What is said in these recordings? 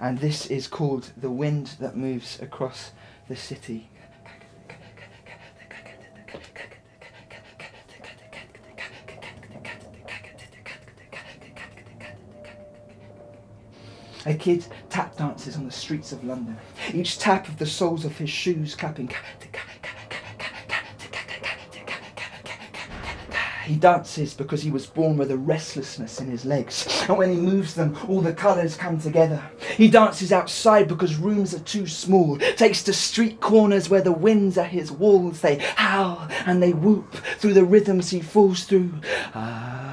And this is called The Wind That Moves Across the City. A kid tap dances on the streets of London, each tap of the soles of his shoes clapping. He dances because he was born with a restlessness in his legs, and when he moves them, all the colours come together. He dances outside because rooms are too small, takes to street corners where the winds are his walls. They howl and they whoop through the rhythms he falls through. Ah,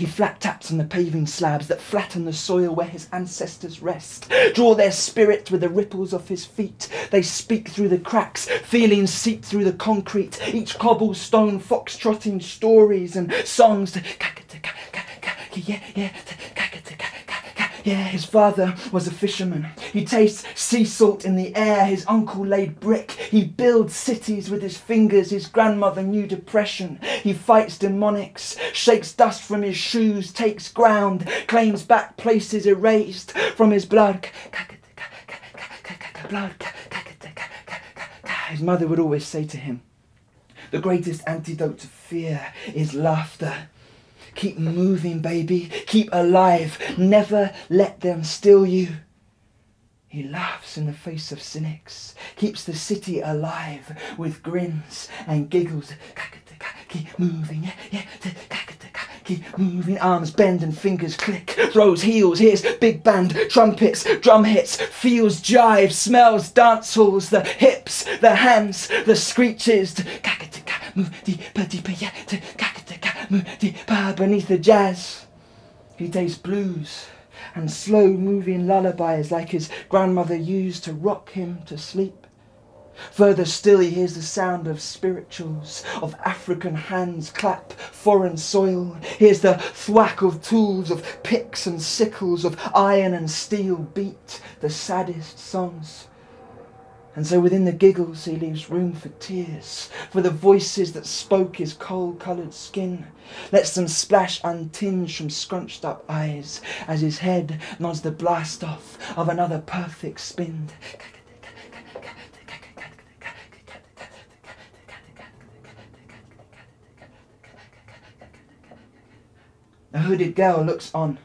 He flat taps on the paving slabs that flatten the soil where his ancestors rest. Draw their spirit with the ripples of his feet. They speak through the cracks, feelings seep through the concrete. Each cobblestone fox-trotting stories and songs. Yeah, yeah. Yeah, his father was a fisherman. He tastes sea salt in the air. His uncle laid brick. He builds cities with his fingers. His grandmother knew depression. He fights demonics, shakes dust from his shoes, takes ground, claims back places erased from his blood. Blood. His mother would always say to him, The greatest antidote to fear is laughter. Keep moving, baby. Keep alive. Never let them steal you. He laughs in the face of cynics, keeps the city alive with grins and giggles. Keep moving, yeah, yeah. Keep moving, arms bend and fingers click. Throws heels, hears big band, trumpets, drum hits, feels jive, smells dance halls, the hips, the hands, the screeches. Move deeper, deeper, yeah. Beneath the jazz. He tastes blues and slow moving lullabies like his grandmother used to rock him to sleep. Further still, he hears the sound of spirituals, of African hands clap foreign soil. Hears the thwack of tools, of picks and sickles, of iron and steel beat the saddest songs. And so within the giggles he leaves room for tears, for the voices that spoke his coal-coloured skin, lets them splash untinged from scrunched up eyes, as his head nods the blast off of another perfect spin. A hooded girl looks on,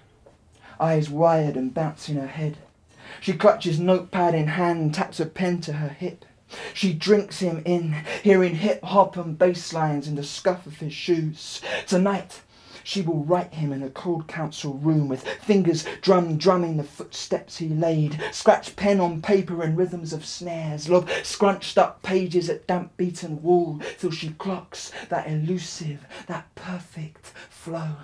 eyes wired and bouncing her head. She clutches notepad in hand, taps a pen to her hip. She drinks him in, hearing hip hop and bass lines in the scuff of his shoes. Tonight, she will write him in a cold council room with fingers drum drumming the footsteps he laid, scratch pen on paper and rhythms of snares, lob scrunched up pages at damp beaten wall till she clocks that elusive, that perfect flow.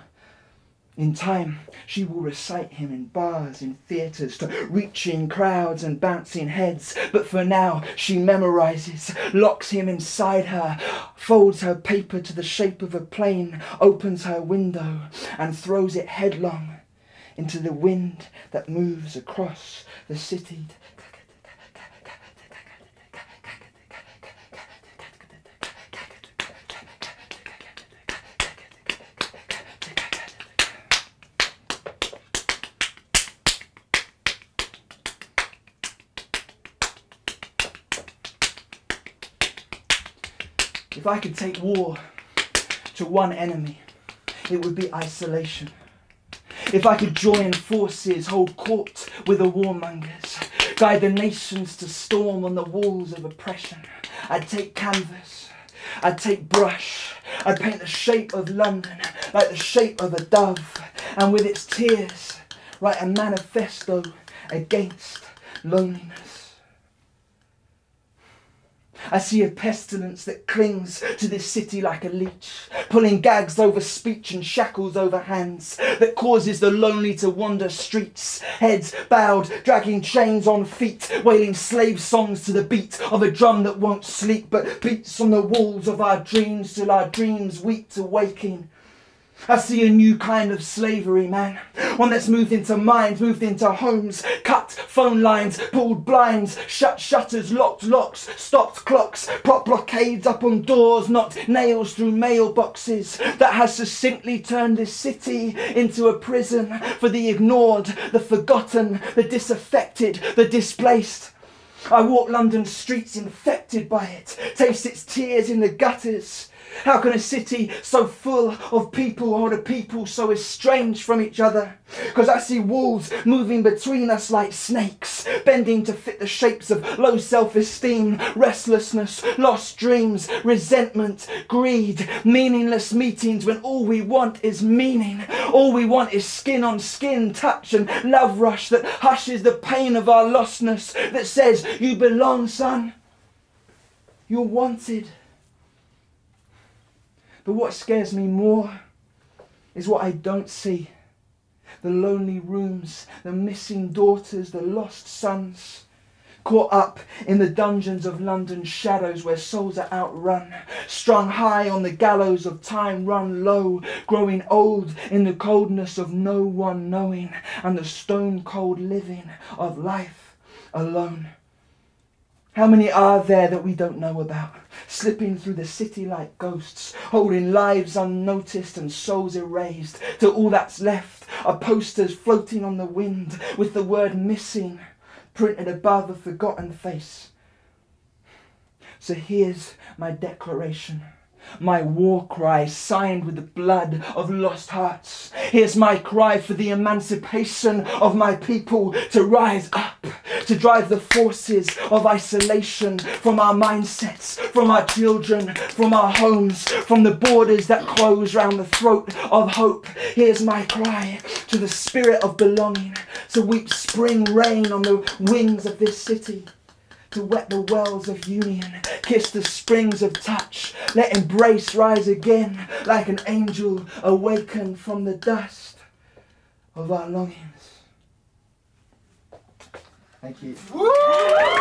In time, she will recite him in bars, in theatres, to reaching crowds and bouncing heads. But for now, she memorizes, locks him inside her, folds her paper to the shape of a plane, opens her window, and throws it headlong into the wind that moves across the city. If I could take war to one enemy, it would be isolation. If I could join forces, hold court with the warmongers, guide the nations to storm on the walls of oppression, I'd take canvas, I'd take brush, I'd paint the shape of London like the shape of a dove, and with its tears, write a manifesto against loneliness. I see a pestilence that clings to this city like a leech, pulling gags over speech and shackles over hands, that causes the lonely to wander streets, heads bowed, dragging chains on feet, wailing slave songs to the beat of a drum that won't sleep, but beats on the walls of our dreams till our dreams weep to waking. I see a new kind of slavery, man. One that's moved into minds, moved into homes, cut phone lines, pulled blinds, shut shutters, locked locks, stopped clocks, prop blockades up on doors, knocked nails through mailboxes. That has succinctly turned this city into a prison for the ignored, the forgotten, the disaffected, the displaced. I walk London streets infected by it, taste its tears in the gutters. How can a city so full of people hold a people so estranged from each other? Because I see walls moving between us like snakes, bending to fit the shapes of low self esteem, restlessness, lost dreams, resentment, greed, meaningless meetings when all we want is meaning. All we want is skin on skin touch and love rush that hushes the pain of our lostness, that says, You belong, son. You're wanted. But what scares me more is what I don't see the lonely rooms, the missing daughters, the lost sons. Caught up in the dungeons of London's shadows where souls are outrun, strung high on the gallows of time run low, growing old in the coldness of no one knowing, and the stone cold living of life alone. How many are there that we don't know about? Slipping through the city like ghosts, holding lives unnoticed and souls erased, till all that's left are posters floating on the wind with the word missing printed above a forgotten face. So here's my declaration my war cry signed with the blood of lost hearts. Here's my cry for the emancipation of my people to rise up, to drive the forces of isolation from our mindsets, from our children, from our homes, from the borders that close round the throat of hope. Here's my cry to the spirit of belonging, to weep spring rain on the wings of this city to wet the wells of union, kiss the springs of touch, let embrace rise again like an angel awakened from the dust of our longings. Thank you.